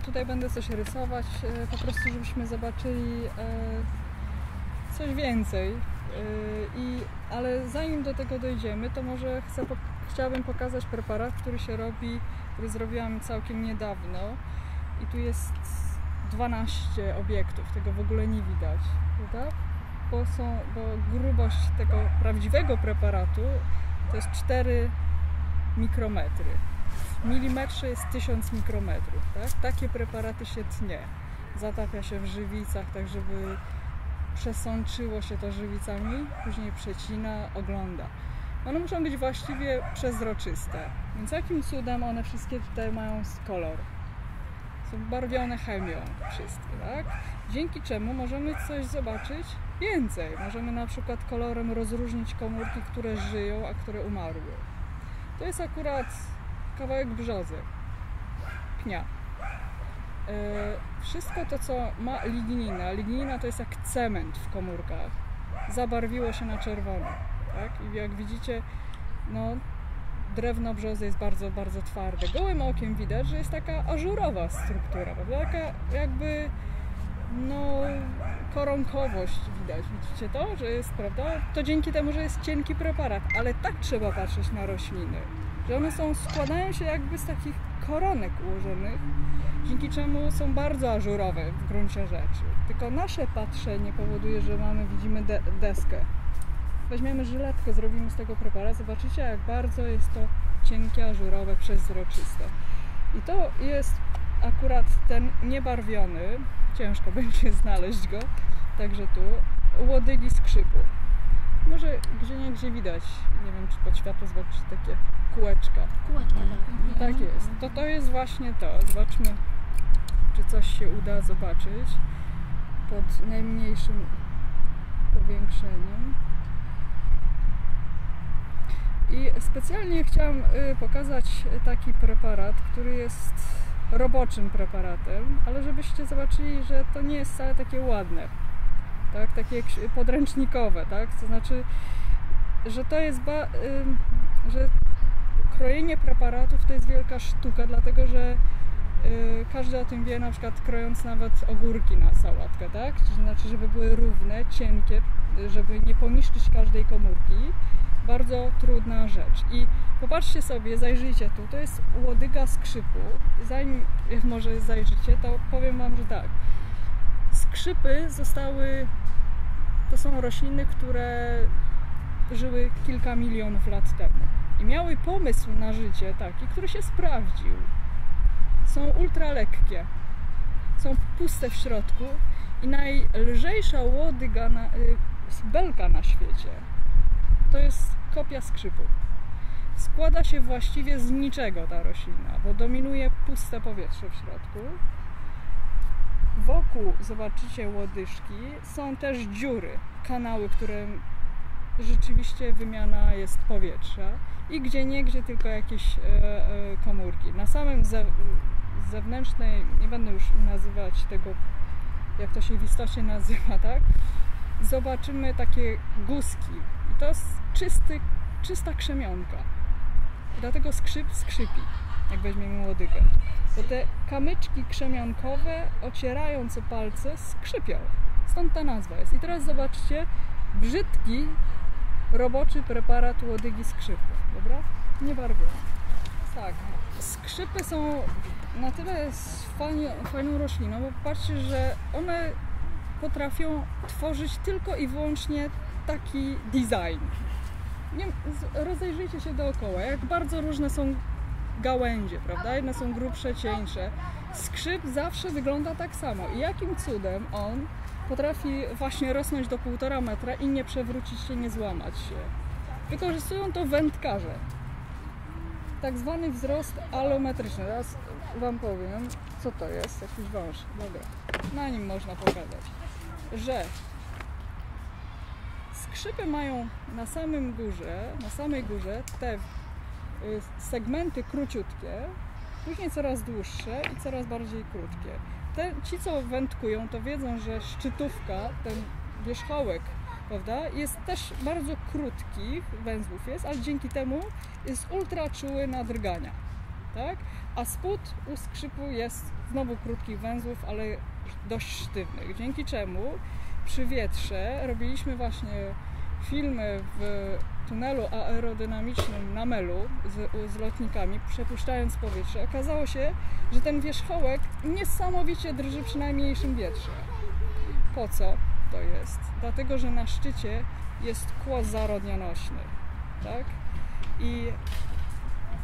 tutaj będę coś rysować, e, po prostu żebyśmy zobaczyli e, coś więcej. E, I, ale zanim do tego dojdziemy, to może chcę, chciałabym pokazać preparat, który się robi, który zrobiłam całkiem niedawno. I tu jest 12 obiektów, tego w ogóle nie widać, prawda? Bo, są, bo grubość tego prawdziwego preparatu to jest 4 mikrometry. W milimetrze jest 1000 mikrometrów. Tak? Takie preparaty się tnie. Zatapia się w żywicach, tak żeby przesączyło się to żywicami, później przecina, ogląda. One muszą być właściwie przezroczyste. Więc jakim cudem one wszystkie tutaj mają kolor? Są barwione chemią wszystkie, tak? Dzięki czemu możemy coś zobaczyć więcej. Możemy na przykład kolorem rozróżnić komórki, które żyją, a które umarły. To jest akurat kawałek brzozy, pnia. E, Wszystko to, co ma ligninę, a lignina to jest jak cement w komórkach, zabarwiło się na czerwono. Tak? I jak widzicie, no, drewno brzozy jest bardzo, bardzo twarde. Gołym okiem widać, że jest taka ażurowa struktura? Taka jakby no, koronkowość widać. Widzicie to, że jest, prawda? To dzięki temu, że jest cienki preparat, ale tak trzeba patrzeć na rośliny, że one są, składają się jakby z takich koronek ułożonych, dzięki czemu są bardzo ażurowe w gruncie rzeczy. Tylko nasze patrzenie powoduje, że mamy, widzimy de- deskę. Weźmiemy żyletkę, zrobimy z tego preparat, zobaczycie jak bardzo jest to cienkie, ażurowe, przezroczyste. I to jest akurat ten niebarwiony, ciężko będzie znaleźć go, także tu, łodygi skrzypu. Może gdzie nie gdzie widać, nie wiem czy pod światło zobaczyć takie kółeczka. Kółeczka, tak. Tak jest. To to jest właśnie to. Zobaczmy, czy coś się uda zobaczyć pod najmniejszym powiększeniem. I specjalnie chciałam y, pokazać taki preparat, który jest roboczym preparatem, ale żebyście zobaczyli, że to nie jest wcale takie ładne. Tak, takie podręcznikowe, tak? To znaczy, że to jest ba- że krojenie preparatów to jest wielka sztuka, dlatego że y, każdy o tym wie, na przykład krojąc nawet ogórki na sałatkę, tak? To znaczy, żeby były równe, cienkie, żeby nie poniszczyć każdej komórki. Bardzo trudna rzecz. I popatrzcie sobie, zajrzyjcie tu, to jest łodyga skrzypu. Zanim może zajrzycie, to powiem Wam, że tak. Skrzypy zostały, to są rośliny, które żyły kilka milionów lat temu i miały pomysł na życie taki, który się sprawdził. Są ultra lekkie, są puste w środku i najlżejsza łodyga, na, y, belka na świecie to jest kopia skrzypu. Składa się właściwie z niczego ta roślina, bo dominuje puste powietrze w środku. Wokół zobaczycie łodyżki, są też dziury, kanały, które rzeczywiście wymiana jest powietrza i gdzie nie, gdzie tylko jakieś e, e, komórki. Na samym ze, zewnętrznej, nie będę już nazywać tego, jak to się w istocie nazywa, tak? Zobaczymy takie guski. I to jest czysty, czysta krzemionka. Dlatego skrzyp skrzypi, jak weźmiemy łodygę. Bo te kamyczki krzemionkowe, ocierając o palce, skrzypią. Stąd ta nazwa jest. I teraz zobaczcie, brzydki roboczy preparat łodygi skrzypy, dobra? Nie barwiony. Tak, skrzypy są na tyle fajnie, fajną rośliną, bo patrzcie, że one potrafią tworzyć tylko i wyłącznie taki design. Nie, rozejrzyjcie się dookoła, jak bardzo różne są gałęzie, prawda? Jedne są grubsze, cieńsze. Skrzyp zawsze wygląda tak samo. I jakim cudem on potrafi właśnie rosnąć do półtora metra i nie przewrócić się, nie złamać się. Wykorzystują to wędkarze. Tak zwany wzrost alometryczny. Teraz Wam powiem, co to jest. Jakiś wąż. Dobra. Na nim można pokazać, że skrzypy mają na samym górze, na samej górze te segmenty króciutkie, później coraz dłuższe i coraz bardziej krótkie. Te, ci, co wędkują, to wiedzą, że szczytówka, ten wierzchołek, prawda, jest też bardzo krótkich węzłów jest, ale dzięki temu jest ultra czuły na drgania. tak? A spód u skrzypu jest znowu krótkich węzłów, ale dość sztywnych, dzięki czemu przy wietrze robiliśmy właśnie filmy w tunelu aerodynamicznym na melu z, z lotnikami, przepuszczając powietrze. Okazało się, że ten wierzchołek niesamowicie drży przy najmniejszym wietrze. Po co to jest? Dlatego, że na szczycie jest kłos zarodnionośny, tak? I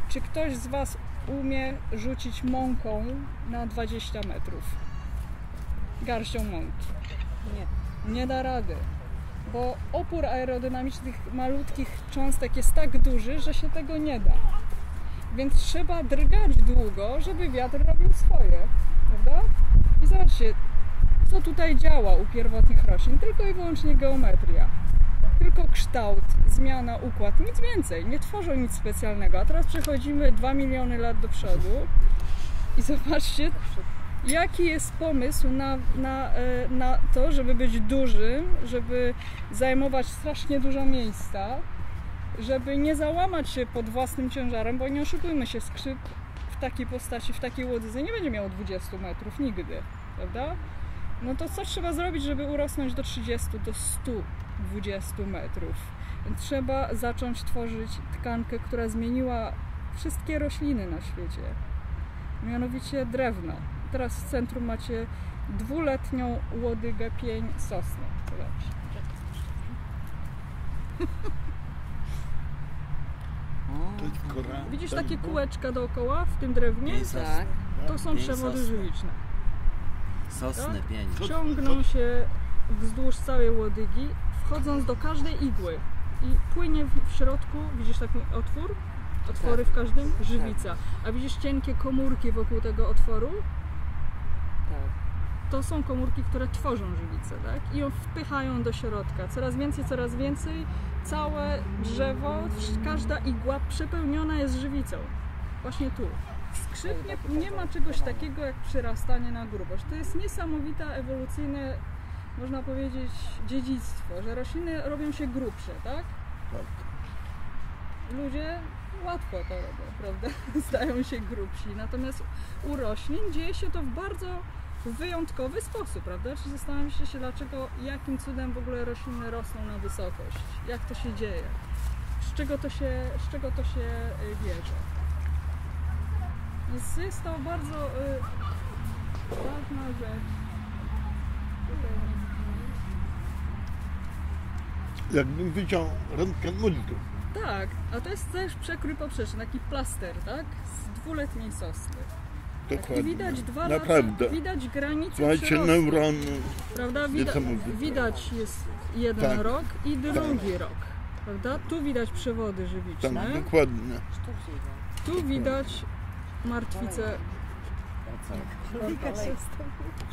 czy ktoś z Was umie rzucić mąką na 20 metrów? Garścią mąki. Nie. Nie da rady, bo opór aerodynamiczny tych malutkich cząstek jest tak duży, że się tego nie da. Więc trzeba drgać długo, żeby wiatr robił swoje, prawda? I zobaczcie, co tutaj działa u pierwotnych roślin? Tylko i wyłącznie geometria. Tylko kształt, zmiana, układ, nic więcej. Nie tworzą nic specjalnego. A teraz przechodzimy 2 miliony lat do przodu i zobaczcie, jaki jest pomysł na, na, e, na to, żeby być dużym, żeby zajmować strasznie dużo miejsca, żeby nie załamać się pod własnym ciężarem, bo nie oszukujmy się, skrzyp w takiej postaci, w takiej łodze nie będzie miał 20 metrów nigdy, prawda? No to co trzeba zrobić, żeby urosnąć do 30, do 120 metrów? Trzeba zacząć tworzyć tkankę, która zmieniła wszystkie rośliny na świecie. Mianowicie drewno. Teraz w centrum macie dwuletnią łodygę pień sosny. To. Widzisz takie kółeczka dookoła w tym drewnie? Tak. To są przewody żywiczne. Sosny Tak? pień. Ciągną się wzdłuż całej łodygi, wchodząc do każdej igły. I płynie w w środku, widzisz taki otwór? Otwory w każdym? Żywica. A widzisz cienkie komórki wokół tego otworu? Tak. To są komórki, które tworzą żywicę, tak? I ją wpychają do środka. Coraz więcej, coraz więcej. Całe drzewo, każda igła przepełniona jest żywicą. Właśnie tu. Skrzyp nie, nie ma czegoś takiego jak przyrastanie na grubość. To jest niesamowite ewolucyjne, można powiedzieć, dziedzictwo, że rośliny robią się grubsze, tak? Tak. ludzie łatwo to robią, prawda? Stają się grubsi. Natomiast u roślin dzieje się to w bardzo wyjątkowy sposób, prawda? Czy zastanawiacie się, dlaczego, jakim cudem w ogóle rośliny rosną na wysokość? Jak to się dzieje? Z czego to się, z czego to się y, bierze? Więc jest to bardzo y, ważna rzecz. Jakbym widział rentgen mózgu. Tak, a to jest też przekrój poprzeczny, taki plaster, tak? Z dwuletniej sosny. Tak, I Dokładnie. widać dwa Naprawdę. lata, widać granicę Słuchajcie, neurony. prawda? Wida- widać jest jeden Tak. rok i drugi rok, prawda? Tu widać przewody Tak, żywiczne, dokładnie. tu widać martwice.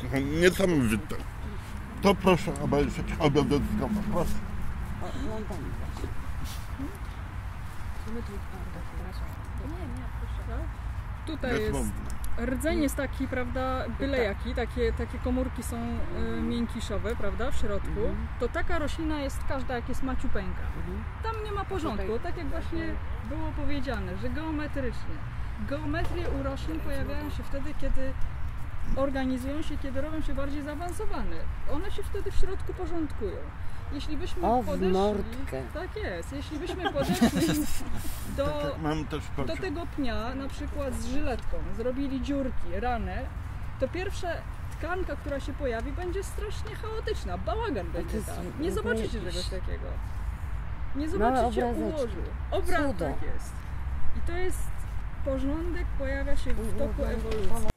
Słuchaj, niesamowite. To proszę obejrzeć obowiązkowo. Proszę. Tak? Tutaj jest rdzeń jest taki, prawda, byle jaki, takie, takie komórki są y, miękiszowe, prawda, w środku. To taka roślina jest każda, jak jest maciupeńka. Tam nie ma porządku, tak jak właśnie było powiedziane, że geometrycznie. Geometrie u roślin pojawiają się wtedy, kiedy organizują się, kiedy robią się bardziej zaawansowane. One się wtedy w środku porządkują. Jeśli byśmy O, w podeszli, mordkę. tak jest, jeśli byśmy podeszli do, Tak, mam też do tego pnia, na przykład z żyletką, zrobili dziurki, ranę, to pierwsza tkanka, która się pojawi, będzie strasznie chaotyczna. Bałagan będzie tam. Nie zobaczycie czegoś takiego. Nie Małe zobaczycie ułożu. Obraz tak jest. I to jest porządek pojawia się w toku ewolucji.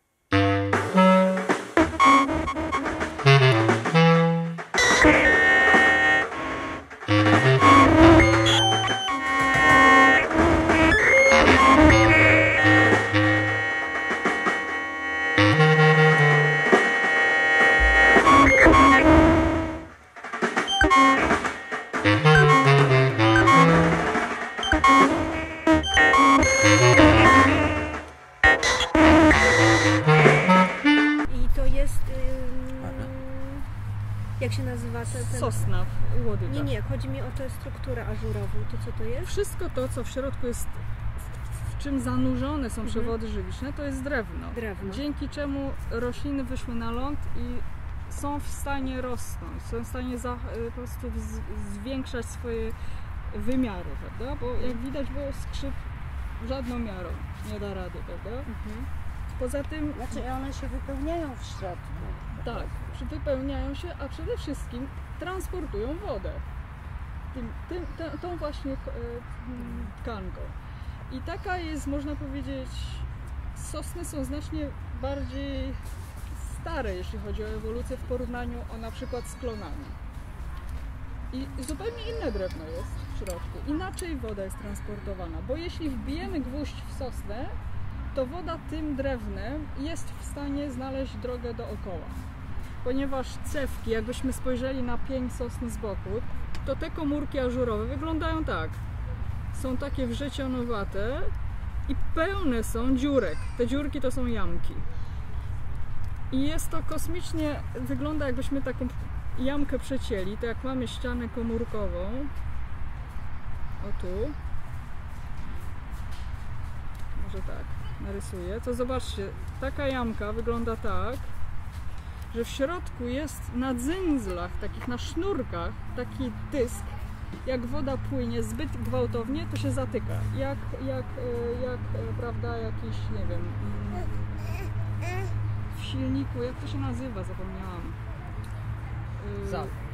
Nie, nie, chodzi mi o tę strukturę ażurową. To co to jest? Wszystko to, co w środku jest w, w czym zanurzone są przewody żywiczne, to jest drewno. Drewno. Dzięki czemu rośliny wyszły na ląd i są w stanie rosnąć, są w stanie za, y, po prostu z, zwiększać swoje wymiary, prawda? Bo jak widać było skrzyp żadną miarą nie da rady, prawda? Mhm. Poza tym Znaczy one się wypełniają w środku. tak, wypełniają się, a przede wszystkim transportują wodę. Tym, tym, tę- tą właśnie e, tkanką. I taka jest, można powiedzieć, sosny są znacznie bardziej stare, jeśli chodzi o ewolucję w porównaniu o na przykład z klonami. I zupełnie inne drewno jest w środku. Inaczej woda jest transportowana, bo jeśli wbijemy gwóźdź w sosnę, to woda tym drewnem jest w stanie znaleźć drogę dookoła. Ponieważ cewki, jakbyśmy spojrzeli na pień sosny z boku, to te komórki ażurowe wyglądają tak. Są takie wrzecionowate i pełne są dziurek. Te dziurki to są jamki. I jest to kosmicznie, wygląda jakbyśmy taką jamkę przecięli, to jak mamy ścianę komórkową, o tu, może tak, narysuję, to zobaczcie, taka jamka wygląda tak, że w środku jest na dzyndzlach, takich na sznurkach, taki dysk. Jak woda płynie zbyt gwałtownie, to się zatyka. Jak, jak, e, jak e, prawda, jakiś, nie wiem, w silniku, jak to się nazywa, zapomniałam. Y, Zał. w-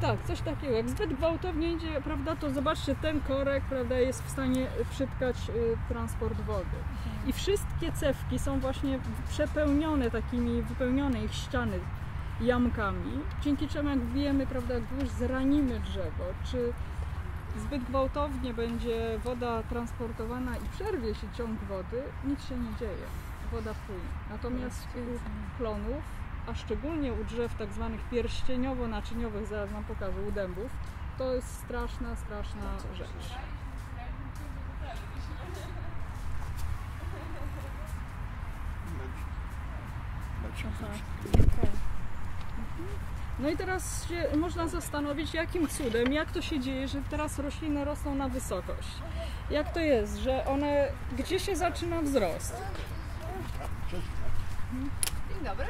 Tak, coś takiego. Jak zbyt gwałtownie idzie, prawda, to zobaczcie, ten korek, prawda, jest w stanie przytkać y, transport wody. I wszystkie cewki są właśnie przepełnione takimi, wypełnione ich ściany jamkami, dzięki czemu jak wbijemy, prawda, gwóźdź, zranimy drzewo, czy zbyt gwałtownie będzie woda transportowana i przerwie się ciąg wody, nic się nie dzieje. Woda płynie. Natomiast u klonów, a szczególnie u drzew tak zwanych pierścieniowo-naczyniowych, zaraz Wam pokażę, u dębów, to jest straszna, straszna rzecz. No i teraz się można zastanowić, jakim cudem, jak to się dzieje, że teraz rośliny rosną na wysokość. Jak to jest, że one, gdzie się zaczyna wzrost? Dzień dobry.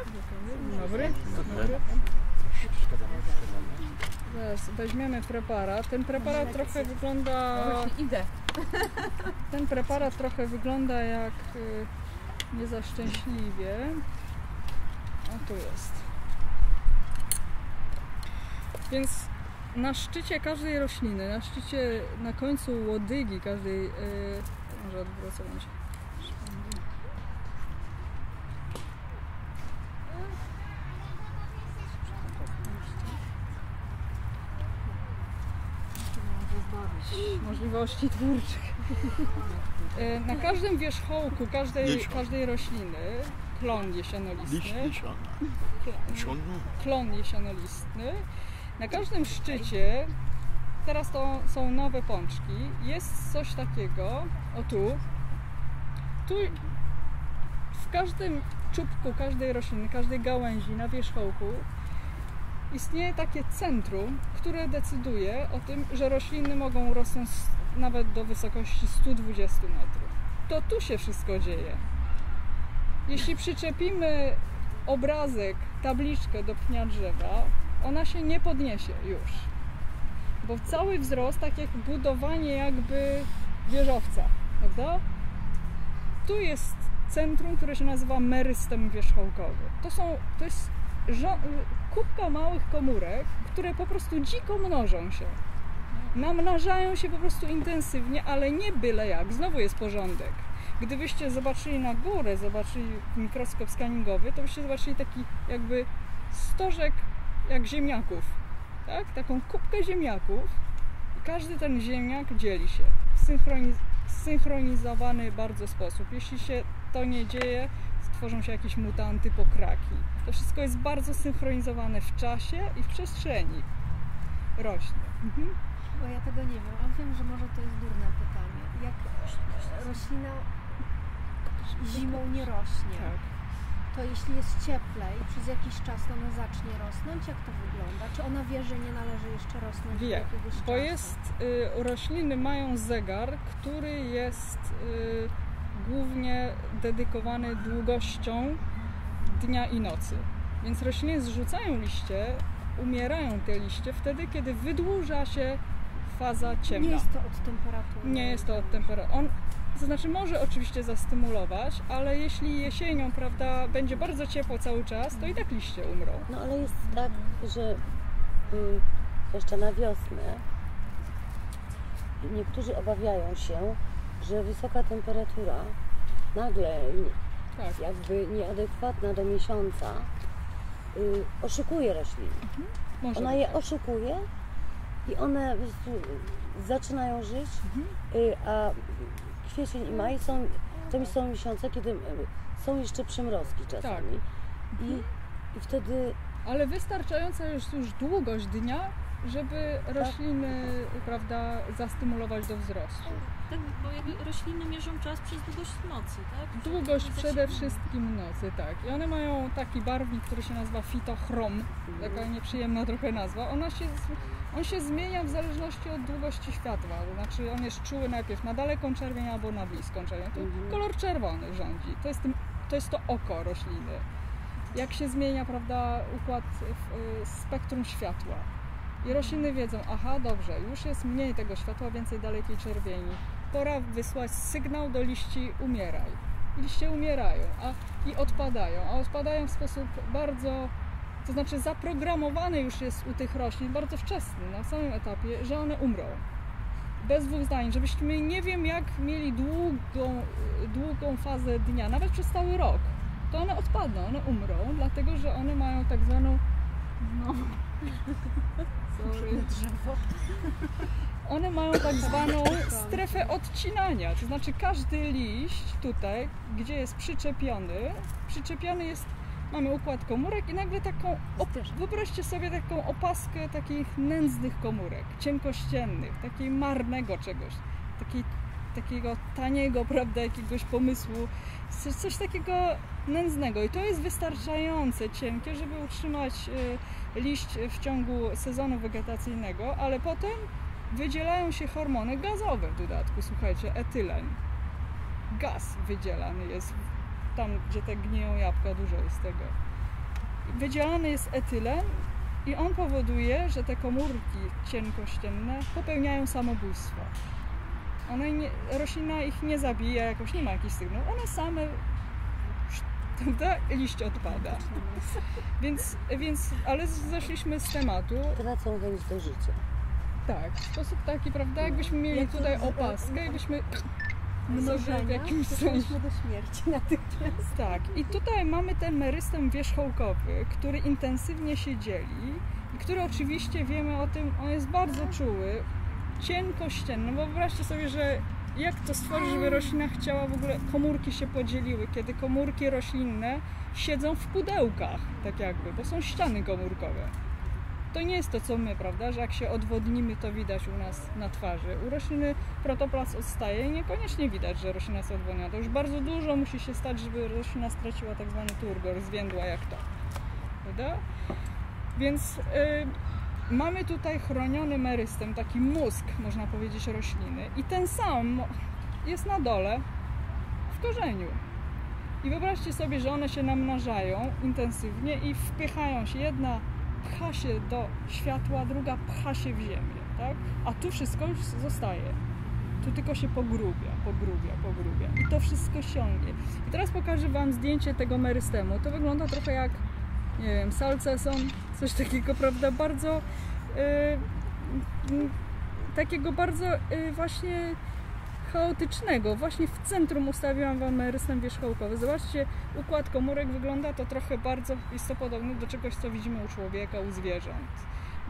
Dobry. Dobry. Zaraz weźmiemy preparat. Ten preparat trochę wygląda. Idę. Ten preparat trochę wygląda jak y, nie za szczęśliwie. O tu jest. Więc na szczycie każdej rośliny, na szczycie, na końcu łodygi każdej, y, może odwrócę się. Możliwości twórczych. E, Na każdym wierzchołku każdej, każdej rośliny, klon jesionolistny. Sionu. klon jesionolistny, na każdym szczycie, teraz to są nowe pączki, jest coś takiego, o tu, tu w każdym czubku każdej rośliny, każdej gałęzi na wierzchołku istnieje takie centrum, które decyduje o tym, że rośliny mogą rosnąć nawet do wysokości 120 metrów. To tu się wszystko dzieje. Jeśli przyczepimy obrazek, tabliczkę do pnia drzewa, ona się nie podniesie już. Bo cały wzrost, tak jak budowanie jakby wieżowca, prawda? Tu jest centrum, które się nazywa merystem wierzchołkowy. To są, to jest kubka małych komórek, które po prostu dziko mnożą się. Namnażają się po prostu intensywnie, ale nie byle jak. Znowu jest porządek. Gdybyście zobaczyli na górę, zobaczyli mikroskop skaningowy, to byście zobaczyli taki jakby stożek jak ziemniaków. Tak? Taką kubkę ziemniaków. I każdy ten ziemniak dzieli się w synchroniz- synchronizowany bardzo sposób. Jeśli się to nie dzieje, tworzą się jakieś mutanty, pokraki. To wszystko jest bardzo synchronizowane w czasie i w przestrzeni. Rośnie. Mhm. Bo ja tego nie wiem, a wiem, że może to jest durne pytanie. Jak roślina zimą nie rośnie, Tak. to jeśli jest cieplej, przez jakiś czas ona zacznie rosnąć, jak to wygląda? Czy ona wie, że nie należy jeszcze rosnąć do Wie, jakiegoś bo czasu? jest, y, rośliny mają zegar, który jest y, głównie dedykowany długością dnia i nocy. Więc rośliny zrzucają liście, umierają te liście wtedy, kiedy wydłuża się faza ciemna. Nie jest to od temperatury. Nie jest to od temperatury. On, to znaczy może oczywiście zastymulować, ale jeśli jesienią, prawda, będzie bardzo ciepło cały czas, to i tak liście umrą. No ale jest tak, że y, jeszcze na wiosnę niektórzy obawiają się, że wysoka temperatura nagle Tak. jakby nieadekwatna do miesiąca y, oszukuje rośliny. Może Ona je oszukuje i one zaczynają żyć, Mhm. y, a kwiecień i maj są, to są miesiące, kiedy y, są jeszcze przymrozki Tak. czasami. I, I wtedy Ale wystarczająca jest już długość dnia, żeby rośliny, prawda, zastymulować do wzrostu. Tak, bo jakby rośliny mierzą czas przez długość nocy, tak? Długość przede wszystkim nocy, tak. I one mają taki barwnik, który się nazywa fitochrom, taka nieprzyjemna trochę nazwa. Ona się, on się zmienia w zależności od długości światła, to znaczy on jest czuły najpierw na daleką czerwień albo na bliską czerwień. To Mhm. kolor czerwony rządzi, to jest, to jest to oko rośliny. Jak się zmienia, prawda, układ y, spektrum światła. I rośliny wiedzą, aha, dobrze, już jest mniej tego światła, więcej dalekiej czerwieni. Pora wysłać sygnał do liści umieraj. Liście umierają a, i odpadają, a odpadają w sposób bardzo, to znaczy zaprogramowany już jest u tych roślin bardzo wczesny, na samym etapie, że one umrą. Bez dwóch zdań, żebyśmy nie wiem jak mieli długą, długą fazę dnia, nawet przez cały rok, to one odpadną, one umrą, dlatego że one mają tak zwaną no. one mają tak zwaną strefę odcinania, to znaczy każdy liść tutaj, gdzie jest przyczepiony, przyczepiony jest, mamy układ komórek i nagle taką, op, wyobraźcie sobie taką opaskę takich nędznych komórek, cienkościennych, takiej marnego czegoś, takiej, takiego taniego, prawda, jakiegoś pomysłu, coś, coś takiego nędznego i to jest wystarczające cienkie, żeby utrzymać y, liść w ciągu sezonu wegetacyjnego, ale potem wydzielają się hormony gazowe w dodatku, słuchajcie, etylen. Gaz wydzielany jest tam, gdzie te gniją jabłka, dużo jest tego. Wydzielany jest etylen i on powoduje, że te komórki cienkościenne popełniają samobójstwo. One nie, roślina ich nie zabija, jakoś nie ma jakichś sygnałów. One same, prawda, liść odpada. Więc, więc, ale zeszliśmy z tematu. tracą chęć do życia. Tak, w sposób taki, prawda, jakbyśmy mieli Jak tutaj opaskę i byśmy może w Mnożenia, jakimś sensie. do śmierci natychmiast. Tak, i tutaj mamy ten merystem wierzchołkowy, który intensywnie się dzieli i który oczywiście wiemy o tym, on jest bardzo czuły, cienkościenny, bo wyobraźcie sobie, że jak to stworzyć, żeby roślina chciała w ogóle, komórki się podzieliły, kiedy komórki roślinne siedzą w pudełkach, tak jakby, bo są ściany komórkowe. To nie jest to, co my, prawda, że jak się odwodnimy, to widać u nas na twarzy. U rośliny protoplast odstaje i niekoniecznie widać, że roślina jest odwodniona. To już bardzo dużo musi się stać, żeby roślina straciła tak zwany turgor, zwiędła jak to. Prawda? Więc y, mamy tutaj chroniony merystem, taki mózg, można powiedzieć, rośliny. I ten sam jest na dole, w korzeniu. I wyobraźcie sobie, że one się namnażają intensywnie i wpychają się. Jedna pcha się do światła, druga pcha się w ziemię, tak? A tu wszystko już zostaje. Tu tylko się pogrubia, pogrubia, pogrubia. I to wszystko siągnie. I teraz pokażę Wam zdjęcie tego merystemu. To wygląda trochę jak, nie wiem, salceson, coś takiego, prawda? Bardzo yy, mm, takiego bardzo yy, właśnie chaotycznego. Właśnie w centrum ustawiłam Wam merystem wierzchołkowy. Zobaczcie, układ komórek wygląda to trochę bardzo, jest to podobne do czegoś, co widzimy u człowieka, u zwierząt.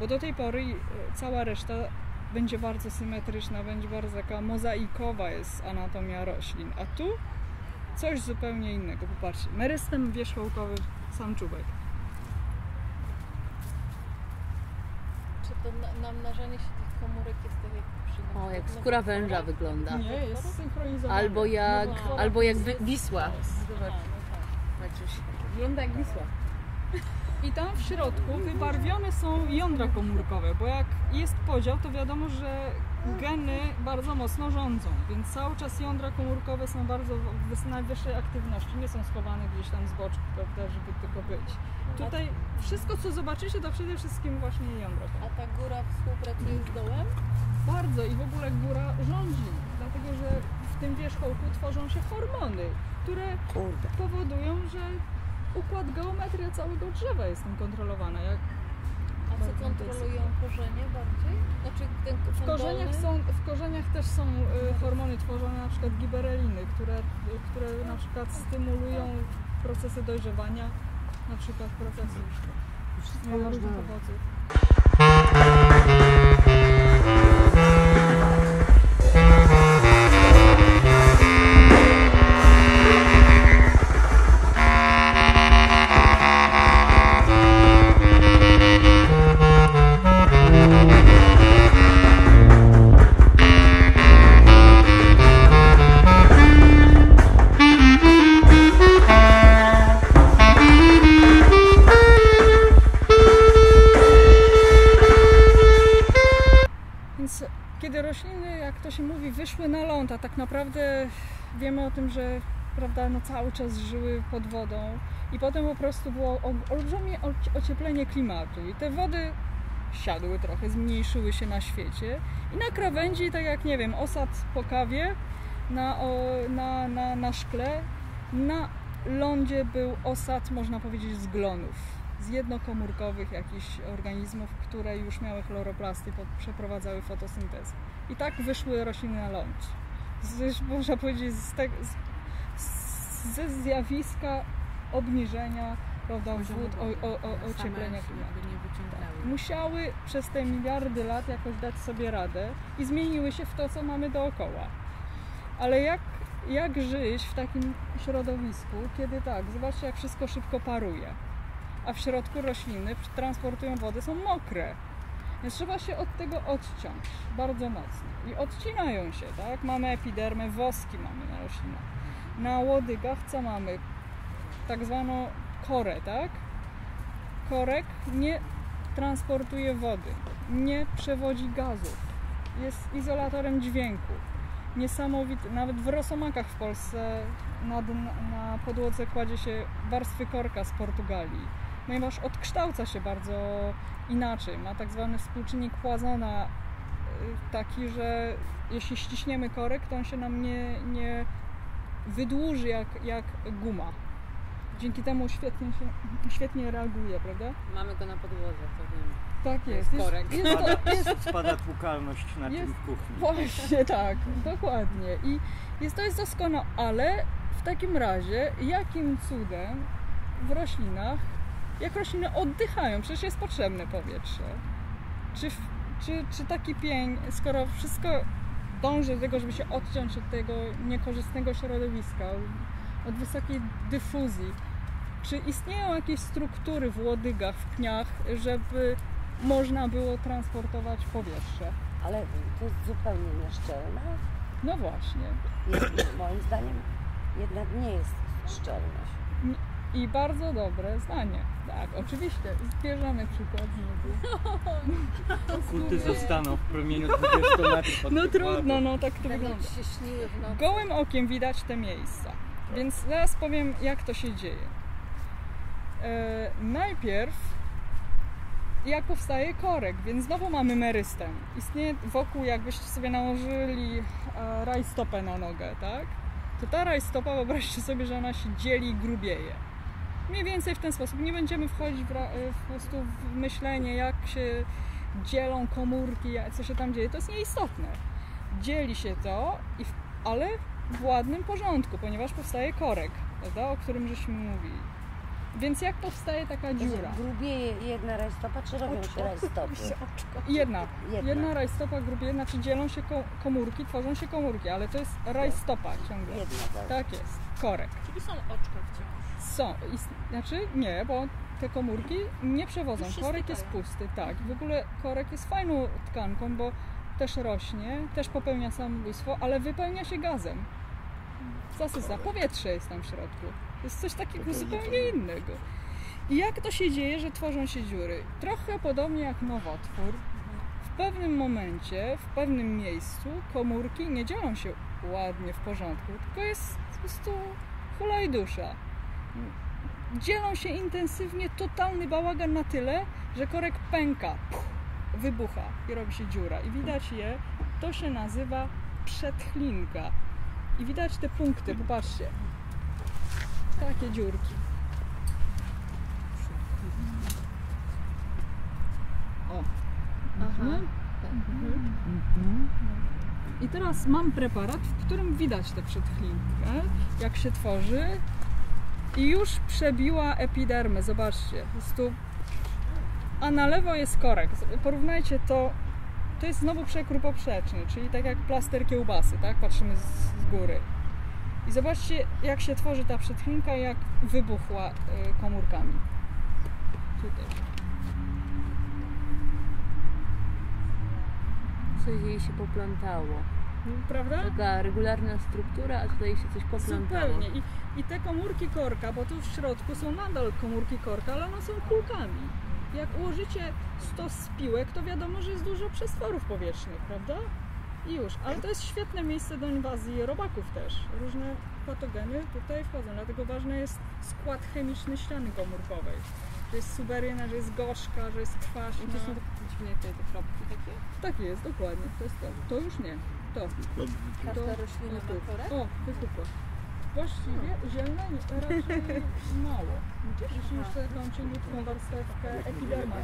Bo do tej pory yy, cała reszta będzie bardzo symetryczna, będzie bardzo taka mozaikowa jest anatomia roślin. A tu coś zupełnie innego. Popatrzcie, merystem wierzchołkowy sam czubek. To na- namnażanie się tych komórek jest tak jak przy O, jak na- skóra na- węża wygląda. Nie, jest synchronizowane. Albo jak, No, albo jak wi- Wisła. Zobacz, no tak. Patrzysz. Wygląda jak Wisła. I tam w środku wybarwione są jądra komórkowe, bo jak jest podział, to wiadomo, że geny bardzo mocno rządzą, więc cały czas jądra komórkowe są bardzo w najwyższej aktywności, nie są schowane gdzieś tam z boczku, prawda, żeby tylko być. Tutaj wszystko, co zobaczycie, to przede wszystkim właśnie jądra. A ta góra współpracuje z dołem? Bardzo i w ogóle góra rządzi, dlatego że w tym wierzchołku tworzą się hormony, które Kurde. powodują, że układ, geometria całego drzewa jest tym kontrolowana. Jak A co kontrolują korzenie bardziej? Znaczy ten, w, korzeniach są, w korzeniach też są y, hormony tworzone, na przykład gibereliny, które, y, które na przykład stymulują procesy dojrzewania, na przykład procesy Wszystko różnych można owoców. Tak naprawdę wiemy o tym, że prawda, no cały czas żyły pod wodą i potem po prostu było olbrzymie oci- ocieplenie klimatu i te wody siadły trochę, zmniejszyły się na świecie i na krawędzi, tak jak nie wiem, osad po kawie, na, na, na, na szkle, na lądzie był osad, można powiedzieć, z glonów z jednokomórkowych jakichś organizmów, które już miały chloroplasty, przeprowadzały fotosyntezę. I tak wyszły rośliny na ląd. Z, można powiedzieć, z te, z, z, ze zjawiska obniżenia prawda, wód, o, o, o, ocieplenia klimatu. Wyciągały. Musiały przez te miliardy lat jakoś dać sobie radę i zmieniły się w to, co mamy dookoła. Ale jak, jak żyć w takim środowisku, kiedy tak, zobaczcie, jak wszystko szybko paruje, a w środku rośliny transportują wodę, są mokre. Więc trzeba się od tego odciąć bardzo mocno. I odcinają się, tak? Mamy epidermę, woski mamy na roślinach. Na łodygach co mamy? Tak zwaną korę, tak? Korek nie transportuje wody, nie przewodzi gazów, jest izolatorem dźwięku. Niesamowity, nawet w rosomakach w Polsce na, na podłodze kładzie się warstwy korka z Portugalii, ponieważ odkształca się bardzo inaczej. Ma tak zwany współczynnik Poissona y, taki, że jeśli ściśniemy korek, to on się nam nie, nie wydłuży jak, jak guma. Dzięki temu świetnie, się, świetnie reaguje, prawda? Mamy go na podłodze, to wiem. Tak jest. jest korek. Jest, to, jest, Spada tłukalność na Jest- tym w kuchni. Właśnie tak, dokładnie. I jest, to jest doskonałe, ale w takim razie jakim cudem w roślinach, jak rośliny oddychają, przecież jest potrzebne powietrze. Czy, czy, czy taki pień, skoro wszystko dąży do tego, żeby się odciąć od tego niekorzystnego środowiska, od wysokiej dyfuzji, czy istnieją jakieś struktury w łodygach, w pniach, żeby można było transportować powietrze? Ale to jest zupełnie nieszczelne. No właśnie. Jest, moim zdaniem jednak nie jest szczelność. I bardzo dobre zdanie. Tak, oczywiście. Zbierzemy przykład znowu. Kuty zostaną w promieniu 20 metrów od No trudno, no tak to Będą wygląda. się śniły w nocy. Gołym okiem widać te miejsca. Więc zaraz powiem, jak to się dzieje. E, najpierw, jak powstaje korek, więc znowu mamy merystem. Istnieje wokół, jakbyście sobie nałożyli e, rajstopę na nogę, tak? To ta rajstopa, wyobraźcie sobie, że ona się dzieli i grubieje. Mniej więcej w ten sposób. Nie będziemy wchodzić w, e, prostu w myślenie, jak się dzielą komórki, co się tam dzieje. To jest nieistotne. Dzieli się to, i w, ale w ładnym porządku, ponieważ powstaje korek, prawda, o którym żeśmy mówili. Więc jak powstaje taka dziura? Grubieje jedna rajstopa, czy robią się rajstopy? Jedna. Jedna. Jedna rajstopa grubieje, znaczy dzielą się ko- komórki, tworzą się komórki, ale to jest rajstopa ciągle. Jedna, tak. Tak jest, korek. Czyli są oczka wciąż. Są, ist- znaczy nie, bo te komórki nie przewodzą. Korek jest pusty, tak. W ogóle korek jest fajną tkanką, bo też rośnie, też popełnia samobójstwo, ale wypełnia się gazem. Zasysa, powietrze jest tam w środku. Jest coś takiego zupełnie innego. I jak to się dzieje, że tworzą się dziury? Trochę podobnie jak nowotwór. W pewnym momencie, w pewnym miejscu komórki nie dzieją się ładnie, w porządku, tylko jest po prostu hula i dusza. Dzielą się intensywnie, totalny bałagan na tyle, że korek pęka, puch, wybucha i robi się dziura. I widać je, to się nazywa przetchlinka. I widać te punkty, popatrzcie. Takie dziurki. O. Mhm. I teraz mam preparat, w którym widać tę przetchlinkę, jak się tworzy i już przebiła epidermę. Zobaczcie, po prostu. A na lewo jest korek. Porównajcie to. To jest znowu przekrój poprzeczny, czyli tak jak plaster kiełbasy, tak? Patrzymy z, z góry. I zobaczcie, jak się tworzy ta przetchlinka, jak wybuchła y, komórkami. Tutaj. Coś jej się poplątało. Prawda? Taka regularna struktura, a tutaj się coś poplątało. Zupełnie. I, I te komórki korka, bo tu w środku są nadal komórki korka, ale one są kulkami. Jak ułożycie stos spiłek, to wiadomo, że jest dużo przestworów powietrznych, prawda? I już. Ale to jest świetne miejsce do inwazji robaków też. Różne patogeny tutaj wchodzą, dlatego ważny jest skład chemiczny ściany komórkowej. Że jest suberyna, że jest gorzka, że jest kwaśna. I to są takie dziwne te, te kropki takie? Tak jest, dokładnie. To jest to. To już nie. To. Każda roślina tu. ma korek? O, wypukła. Właściwie zieleń raczej mało. Jeśli już taką cieniutką warstewkę epiderma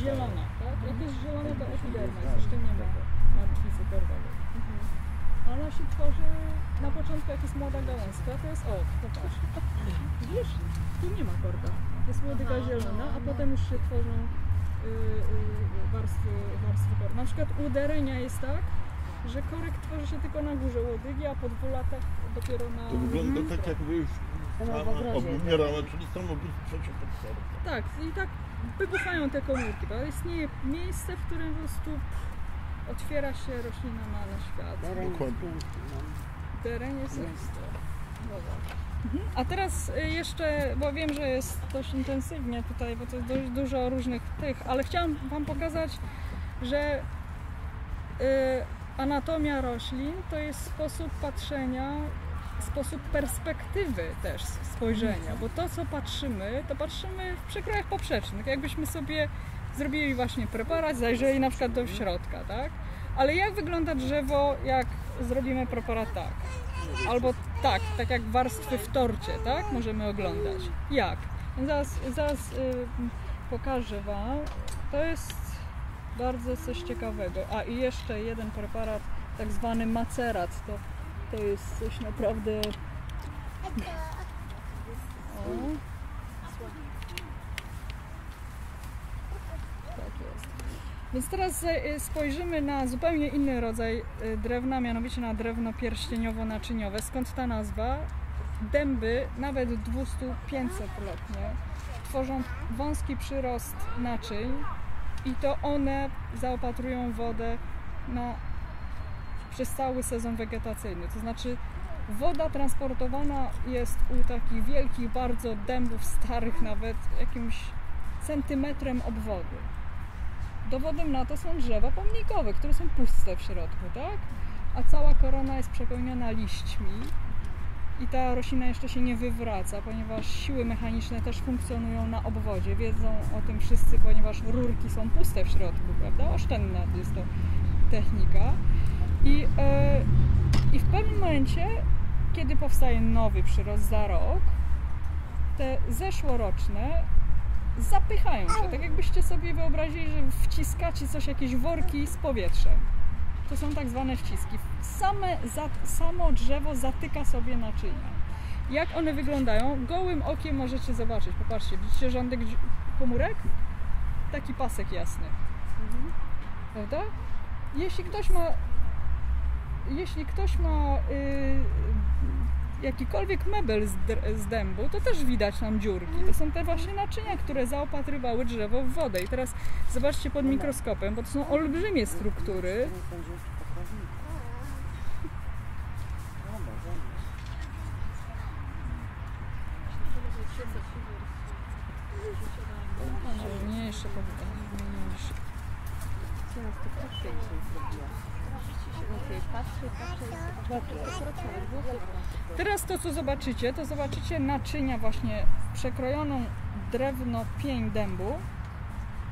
zielona, tak? Jak jest zielona, to epiderma. jest, Jeszcze nie ma martwicy korkowej. Ona się tworzy na początku, jak jest młoda gałązka, to jest o, popatrz. Widzisz? Tu nie ma korka. Jest łodyga zielona, a potem już się tworzą y, y, warstwy, warstwy korka. Na przykład u derenia jest tak, że korek tworzy się tylko na górze łodygi, a po dwóch latach dopiero na... To wygląda tak jakby już sama obumierała, czyli samobójstwo przeciwpodstawne. Tak, i tak wybuchają te komórki. To istnieje miejsce, w którym po prostu otwiera się roślina na, na świat. Teren jest Dokładnie. no. Teren jest ekstra. Mhm. A teraz y, jeszcze, bo wiem, że jest dość intensywnie tutaj, bo to jest dość dużo różnych tych, ale chciałam Wam pokazać, że y, anatomia roślin to jest sposób patrzenia, sposób perspektywy też spojrzenia, bo to co patrzymy, to patrzymy w przekrojach poprzecznych. Jakbyśmy sobie zrobili właśnie preparat, zajrzeli na przykład do środka, tak? Ale jak wygląda drzewo, jak zrobimy preparat tak? Albo tak, tak jak warstwy w torcie, tak? Możemy oglądać. Jak? Zaraz, zaraz y, pokażę Wam. To jest bardzo coś ciekawego. A i jeszcze jeden preparat, tak zwany macerat. To, to jest coś naprawdę... O. Tak jest. Więc teraz y, spojrzymy na zupełnie inny rodzaj y, drewna, mianowicie na drewno pierścieniowo-naczyniowe. Skąd ta nazwa? Dęby, nawet 200-500-letnie, tworzą wąski przyrost naczyń i to one zaopatrują wodę na, przez cały sezon wegetacyjny. To znaczy woda transportowana jest u takich wielkich bardzo dębów starych nawet jakimś centymetrem obwodu. Dowodem na to są drzewa pomnikowe, które są puste w środku, tak? A cała korona jest przepełniona liśćmi i ta roślina jeszcze się nie wywraca, ponieważ siły mechaniczne też funkcjonują na obwodzie. Wiedzą o tym wszyscy, ponieważ rurki są puste w środku, prawda? Oszczędna jest to technika. I, e, I w pewnym momencie, kiedy powstaje nowy przyrost za rok, te zeszłoroczne zapychają się, tak jakbyście sobie wyobrazili, że wciskacie coś, jakieś worki z powietrzem. To są tak zwane wciski. Same, za, samo drzewo zatyka sobie naczynia. Jak one wyglądają? Gołym okiem możecie zobaczyć. Popatrzcie, widzicie rządek komórek? Taki pasek jasny. Prawda? Jeśli ktoś ma jeśli ktoś ma y, jakikolwiek mebel z, z dębu, to też widać tam dziurki. To są te właśnie naczynia, które zaopatrywały drzewo w wodę. I teraz zobaczcie pod mikroskopem, bo to są olbrzymie struktury. To nie są dziurki po krawędzi. O Boże, nie. Mniejsze powitanie, mniejsze. Roślina stopniczkę dzisiaj zrobiła. Dzisiaj patrzy, patrzy i Teraz to, co zobaczycie, to zobaczycie naczynia właśnie przekrojoną drewno pień dębu,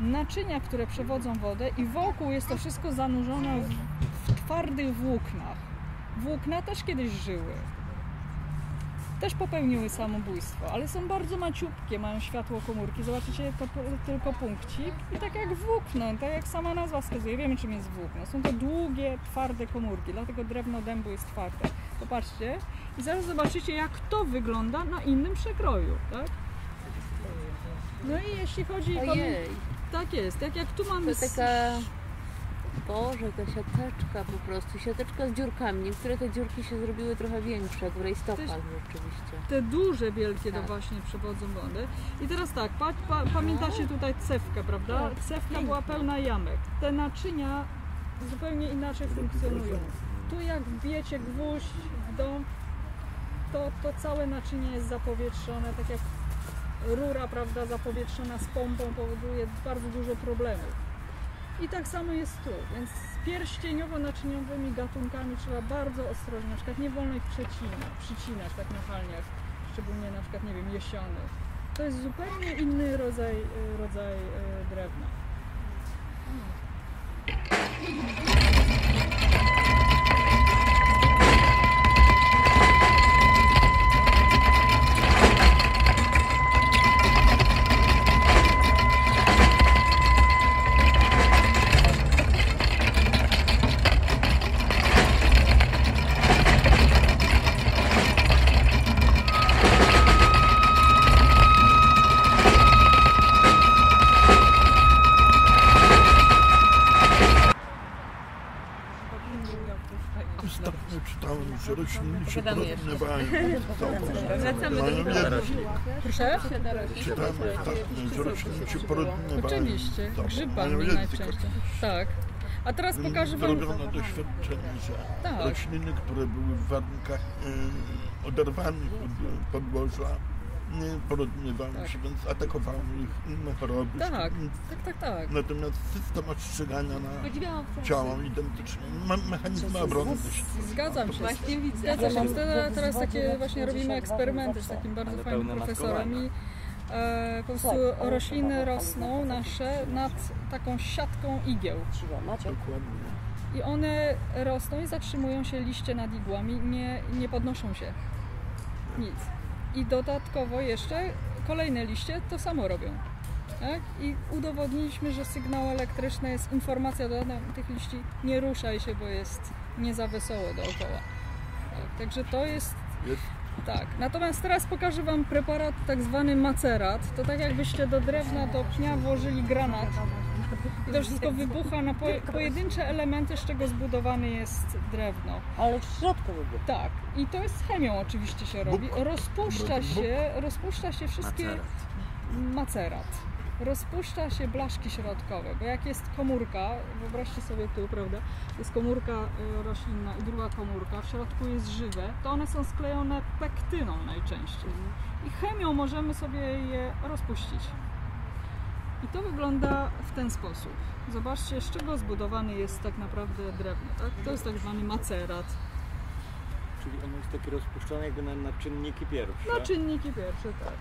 naczynia, które przewodzą wodę i wokół jest to wszystko zanurzone w, w twardych włóknach. Włókna też kiedyś żyły. Też popełniły samobójstwo, ale są bardzo maciupkie, mają światło komórki. Zobaczycie to tylko punkcik i tak jak włókno, tak jak sama nazwa wskazuje, wiemy czym jest włókno. Są to długie, twarde komórki, dlatego drewno dębu jest twarde. Popatrzcie i zaraz zobaczycie jak to wygląda na innym przekroju, tak? No i jeśli chodzi o... Ojej, Tak jest, tak jak tu to mamy... taka... Boże, ta siateczka po prostu, siateczka z dziurkami. Niektóre te dziurki się zrobiły trochę większe, jak w rejstopach rzeczywiście. te duże, wielkie to Tak. właśnie przewodzą wodę. I teraz tak, pa, pa, pamiętacie tutaj cewkę, prawda? Cewka była pełna jamek. Te naczynia zupełnie inaczej funkcjonują. Tu jak wbijecie gwóźdź w dom, to, to całe naczynie jest zapowietrzone, tak jak rura, prawda, zapowietrzona z pompą powoduje bardzo dużo problemów. I tak samo jest tu, więc z pierścieniowo-naczyniowymi gatunkami trzeba bardzo ostrożnie, na przykład nie wolno ich przecinać, przycinać tak na palniach, szczególnie na przykład, nie wiem, jesionych. To jest zupełnie inny rodzaj, y, rodzaj y, drewna. Ostatnio czytałem, że rośliny się Pogadamy jeszcze. porozmiewają. Wracamy do Mają tego. jedność. Proszę? Ostatnio, że rośliny się porozmiewają. Oczywiście, grzybami najczęściej. Tak. A teraz pokażę Wam... Zrobiono doświadczenie, że Tak. rośliny, które były w warunkach e, oderwanych od podłoża, nie porozmiewały Tak. się, więc atakowały ich inne choroby. Tak, tak, tak, tak. Natomiast system ostrzegania na ciało identyczny, ma, mechanizmy obrony też. Zgadzam się. Właśnie widzę. Zgadzam się. Teraz, takie właśnie robimy 52 eksperymenty z takim bardzo Ale fajnym profesorem i e, po prostu Słuchaj, rośliny rosną nasze nad taką siatką igieł. Dokładnie. I one rosną i zatrzymują się liście nad igłami, nie, nie podnoszą się. Nic. I dodatkowo jeszcze kolejne liście to samo robią. Tak? I udowodniliśmy, że sygnał elektryczny jest informacja do tych liści, nie ruszaj się, bo jest nie za wesoło dookoła. Tak, także to jest Jest tak. Natomiast teraz pokażę Wam preparat tak zwany macerat. To tak jakbyście do drewna, do pnia włożyli granat. I to wszystko wybucha na po, pojedyncze elementy, z czego zbudowane jest drewno. Ale w środku wybuch. Tak. I to jest chemią oczywiście się robi. Rozpuszcza się, rozpuszcza się wszystkie macerat. Rozpuszcza się blaszki środkowe, bo jak jest komórka, wyobraźcie sobie tu, prawda, jest komórka y, roślinna i druga komórka, w środku jest żywe, to one są sklejone pektyną najczęściej. I chemią możemy sobie je rozpuścić. I to wygląda w ten sposób. Zobaczcie, z czego zbudowany jest tak naprawdę drewno. Tak? To jest tak zwany macerat. Czyli ono jest takie rozpuszczone jakby na, na czynniki pierwsze. Na czynniki pierwsze, tak.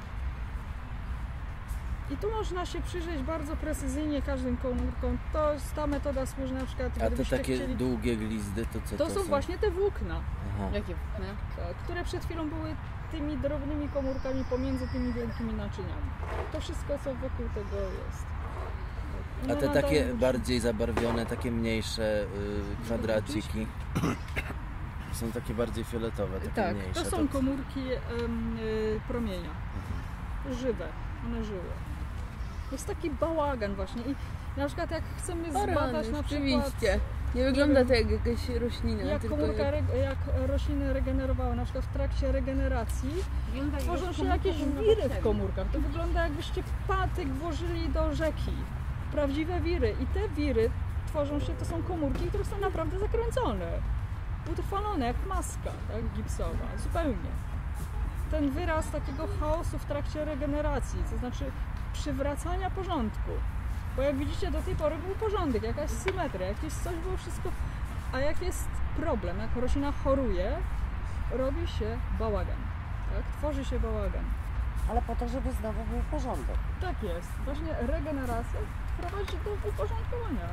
I tu można się przyjrzeć bardzo precyzyjnie każdym komórkom. To jest ta metoda służy na przykład, A te takie chcieli... długie glizdy, to co To to, są właśnie te włókna, Aha. Jakie włókna? tak, które przed chwilą były tymi drobnymi komórkami pomiędzy tymi wielkimi naczyniami. To wszystko, co wokół tego jest. A One te takie już- bardziej zabarwione, takie mniejsze y, kwadraciki są takie bardziej fioletowe, takie Tak, mniejsze. to są komórki em, y, promienia. Żywe, one żyły. Jest taki bałagan właśnie i na przykład jak chcemy zbadać na przykład rzeczywiście. Nie wygląda to jak jakaś roślina, jak tylko komórka, jak... jak rośliny regenerowały, na przykład w trakcie regeneracji tworzą się jakieś wiry w komórkach. To wygląda jakbyście patyk włożyli do rzeki. Prawdziwe wiry. I te wiry tworzą się, to są komórki, które są naprawdę zakręcone. Utrwalone, jak maska, tak, gipsowa. Zupełnie. Ten wyraz takiego chaosu w trakcie regeneracji, to znaczy przywracania porządku. Bo jak widzicie, do tej pory był porządek, jakaś symetria, jakieś coś było wszystko. A jak jest problem, jak roślina choruje, robi się bałagan. Tak? Tworzy się bałagan. Ale po to, żeby znowu był porządek. Tak jest. Właśnie regeneracja prowadzi do uporządkowania.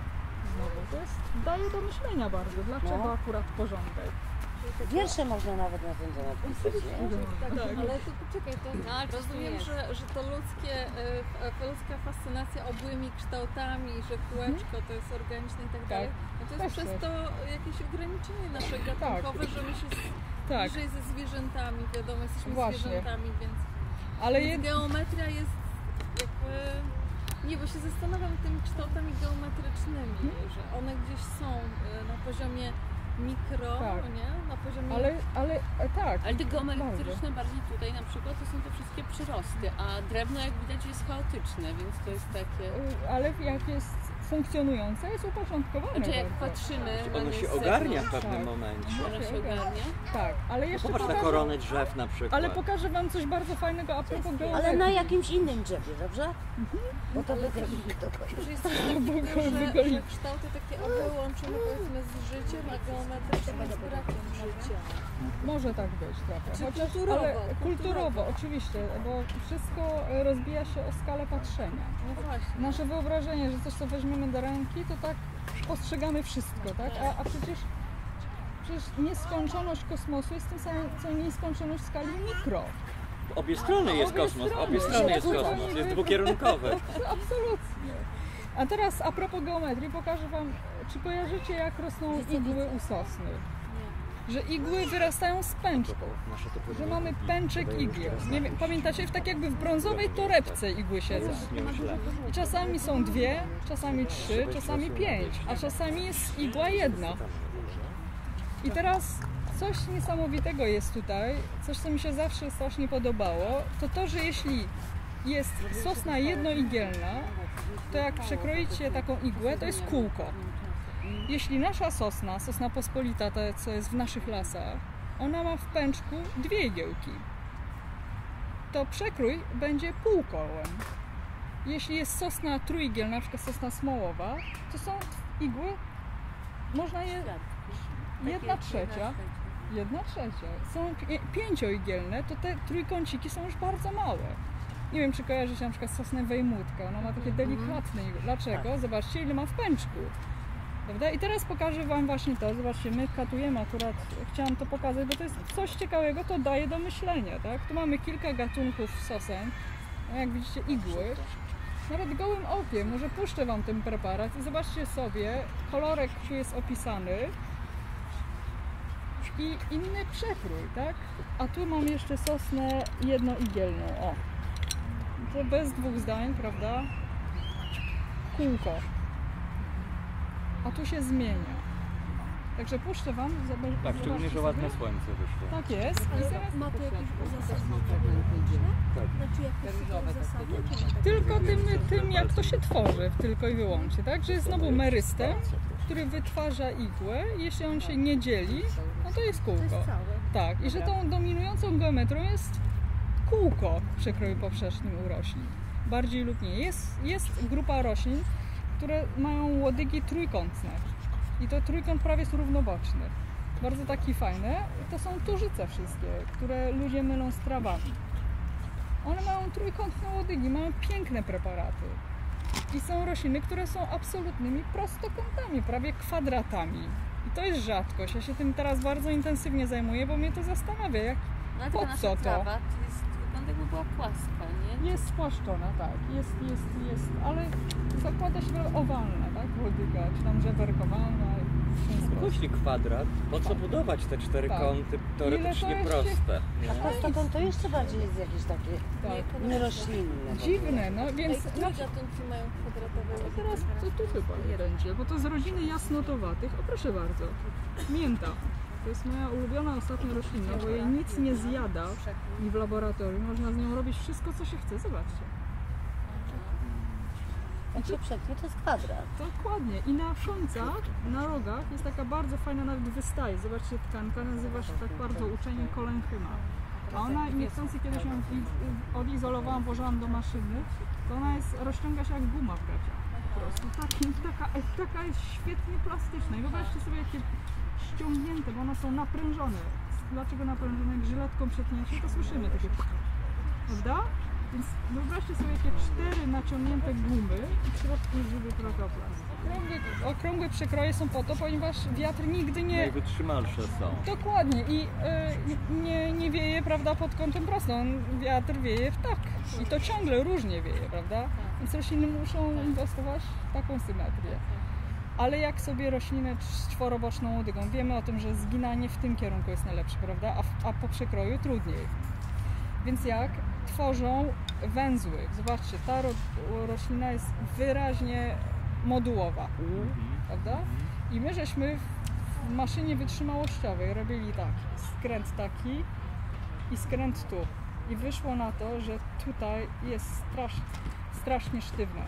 Znowu. To jest, daje do myślenia bardzo, dlaczego No. akurat porządek. Wiersze można nawet na ten temat pisać, nie? Tak, Tak. ale to poczekaj, to No, ale rozumiem, że, że to ludzkie, y, f- ludzka fascynacja obłymi kształtami, że kółeczko to jest organiczne i tak dalej. No to jest Też przez tak. to jakieś ograniczenie nasze gatunkowe, że my się Tak, bliżej ze zwierzętami, wiadomo, jesteśmy Właśnie. zwierzętami, więc, ale więc jed... geometria jest jakby... Nie, bo się zastanawiam tymi kształtami geometrycznymi, Mhm. że one gdzieś są y, na poziomie mikro, Tak. nie? Na poziomie... ale, ale e, tak, Ale te geometryczne bardziej tutaj na przykład to są te wszystkie przyrosty, a drewno jak widać jest chaotyczne, więc to jest takie... y, ale jak jest funkcjonujące, jest uporządkowane. Znaczy jak bardzo. patrzymy... Ono jest się ogarnia w pewnym Tak. momencie. Ono się ogarnia. Tak, ale jeszcze Popatrz na pokażę, koronę drzew na przykład. ale pokażę Wam coś bardzo fajnego a propos Ale geometrii. na jakimś innym drzewie, dobrze? Bo to by to Że jest coś takiego, że, że kształty takie oby łączymy powiedzmy z życiem, a geometryczne z brakiem życia. Może tak być trochę. Chociaż, kulturowo, ale kulturowo. kulturowo, oczywiście, bo wszystko e, rozbija się o skalę patrzenia. No właśnie. Nasze wyobrażenie, że coś co weźmiemy do ręki, to tak postrzegamy wszystko, tak? A, a przecież, przecież nieskończoność kosmosu jest tym samym, co nieskończoność skali mikro. Obie strony jest Obie kosmos, strony. obie strony jest kosmos, jest dwukierunkowy. Absolutnie. A teraz a propos geometrii, pokażę Wam, czy kojarzycie jak rosną igły u sosny? Że igły wyrastają z pęczków. Że mamy pęczek igieł. Nie wiem, pamiętacie, w tak jakby w brązowej torebce igły siedzą. I czasami są dwie, czasami trzy, czasami pięć, a czasami jest igła jedna. I teraz coś niesamowitego jest tutaj, coś co mi się zawsze strasznie podobało, to to, że jeśli jest sosna jednoigielna, to jak przekroicie taką igłę, to jest kółko. Jeśli nasza sosna, sosna pospolita, ta co jest w naszych lasach, ona ma w pęczku dwie igiełki, to przekrój będzie półkołem. Jeśli jest sosna trójgielna, na przykład sosna smołowa, to są igły, można je jedna trzecia, jedna trzecia. Są pię- pięcioigielne, to te trójkąciki są już bardzo małe. Nie wiem, czy kojarzycie na przykład sosnę wejmutka. Ona ma takie delikatne igły. Dlaczego? Zobaczcie, ile ma w pęczku. Prawda? I teraz pokażę Wam właśnie to. Zobaczcie, my katujemy akurat, chciałam to pokazać, bo to jest coś ciekawego, to daje do myślenia, tak? Tu mamy kilka gatunków sosen, no jak widzicie igły. Nawet gołym okiem, może puszczę Wam ten preparat i zobaczcie sobie, kolorek tu jest opisany i inny przekrój, tak? A tu mam jeszcze sosnę jednoigielną, o. To bez dwóch zdań, prawda? Kółko. A tu się zmienia. Także puszczę Wam, zobaczcie. Tak, szczególnie, że ładne słońce wyszło. Tak jest. I Ale zaraz ma to jakieś uzasadnienie geometryczne? Znaczy jakieś tutaj zasady? czy nie? tylko tym, tym, jak to się tworzy, tylko i wyłącznie, tak? Że jest znowu merystem, który wytwarza igłę i jeśli on się nie dzieli, no to jest kółko. Tak, i że tą dominującą geometrią jest kółko w przekroju powszechnym u roślin. Bardziej lub nie. Jest, jest grupa roślin, które mają łodygi trójkątne. I to trójkąt prawie jest równoboczny. Bardzo taki fajne. To są turzyce wszystkie, które ludzie mylą z trawami. One mają trójkątne łodygi, mają piękne preparaty. I są rośliny, które są absolutnymi prostokątami, prawie kwadratami. I to jest rzadkość. Ja się tym teraz bardzo intensywnie zajmuję, bo mnie to zastanawia, jak No, Po co to? trawa to jest, wygląda jakby była płaska, nie? Jest spłaszczona, tak, jest, jest, jest, ale zakłada się owalna, tak, łodyga, czy tam sposób. Kuśni kwadrat, po co budować te cztery Tak. kąty teoretycznie proste? A nie? prostokąt to jeszcze bardziej jest jakieś takie Tak. nieroślinne. Dziwne, no Ej, więc które gatunki mają kwadratowe No teraz to tu chyba będzie, bo to z rodziny jasnotowatych. O proszę bardzo, mięta. To jest moja ulubiona ostatnio roślina, bo jej nic nie zjada i w laboratorium można z nią robić wszystko, co się chce. Zobaczcie. Jak się przetnie, to jest kwadrat. Dokładnie. I na końcach, na rogach jest taka bardzo fajna, nawet wystaje. Zobaczcie, tkanka nazywa się tak bardzo uczenie kolenchyma. A ona niechcący kiedyś ją odizolowałam, włożyłam do maszyny, to ona jest, rozciąga się jak guma w gaciach. prostu. Taki, taka, taka jest świetnie plastyczna. I wyobraźcie sobie jakie ściągnięte, bo one są naprężone. Dlaczego naprężone? Jak żyletką przetniecie, to słyszymy takie prawda? Więc wyobraźcie sobie jakie cztery naciągnięte gumy i w środku żywy protoplast. Okrągłe, okrągłe przekroje są po to, ponieważ wiatr nigdy nie... Najwytrzymalsze są. Dokładnie i e, nie, nie wieje, prawda, pod kątem prostym. Wiatr wieje w tak. I to ciągle różnie wieje, prawda? Więc rośliny muszą inwestować w taką symetrię. Ale jak sobie roślinę cz- czworoboczną łodygą, wiemy o tym, że zginanie w tym kierunku jest najlepsze, prawda? A, a po przekroju trudniej. Więc jak tworzą węzły. Zobaczcie, ta ro, roślina jest wyraźnie modułowa, prawda? I my żeśmy w- maszynie wytrzymałościowej robili tak, skręt taki i skręt tu. I wyszło na to, że tutaj jest strasz, strasznie sztywne.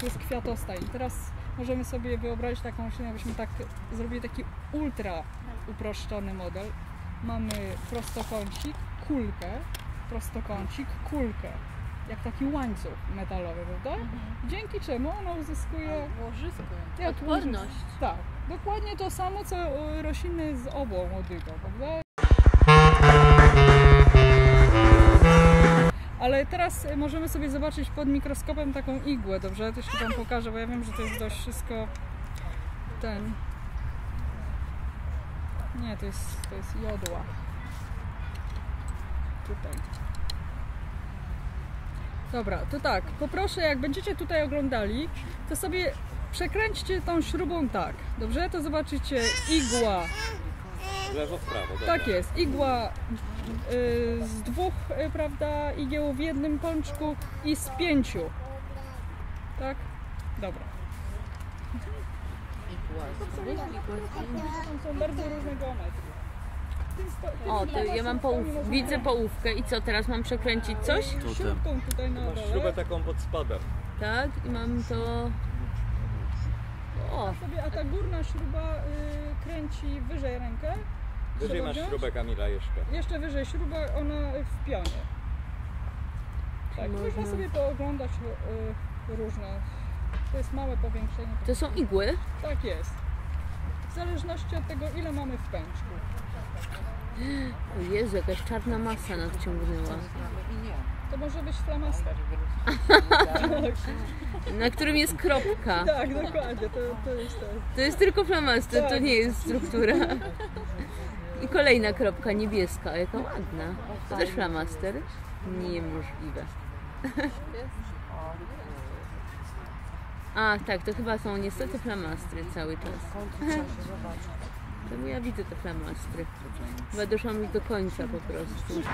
Tu jest kwiatostaj. I teraz możemy sobie wyobrazić taką roślinę, jakbyśmy tak zrobili taki ultra uproszczony model. Mamy prostokącik, kulkę, prostokącik, kulkę. Jak taki łańcuch metalowy, prawda? Dzięki czemu ona uzyskuje Łożysko. jak Odporność. łożysko. Tak, dokładnie to samo co e, rośliny z obą łodygą, prawda? Ale teraz e, możemy sobie zobaczyć pod mikroskopem taką igłę, dobrze? To jeszcze Wam pokażę, bo ja wiem, że to jest dość wszystko ten... Nie, to jest, to jest jodła. Tutaj. Dobra, to tak, poproszę, jak będziecie tutaj oglądali, to sobie przekręćcie tą śrubą tak, dobrze? To zobaczycie igła, W lewo, w prawo. Dobra. tak jest, igła y, z dwóch, y, prawda, igieł w jednym pączku i z pięciu. Tak? Dobra. Są bardzo różne geometrie. Tym sto- tym O, to ja mam połów, widzę połówkę i co, teraz mam przekręcić coś? Śrubką tutaj na dole. śrubę taką pod spodem. Tak, i mam to... O, sobie, a ta górna śruba y, kręci wyżej rękę. Wyżej masz śrubę Kamila jeszcze. Jeszcze wyżej śruba, ona w pionie. Tak, Można. można sobie pooglądać y, różne. To jest małe powiększenie. to są igły? Tak jest. W zależności od tego, ile mamy w pęczku. O Jezu, jakaś czarna masa nadciągnęła. To może być flamaster. Na którym jest kropka. Tak, dokładnie, to, to jest to. To jest tylko flamaster, to Tak. nie jest struktura. I kolejna kropka niebieska, jaka ładna. To też flamaster? Niemożliwe. A, tak, to chyba są niestety flamastry cały czas. To ja widzę te flamastry. Chyba doszłam do końca po prostu.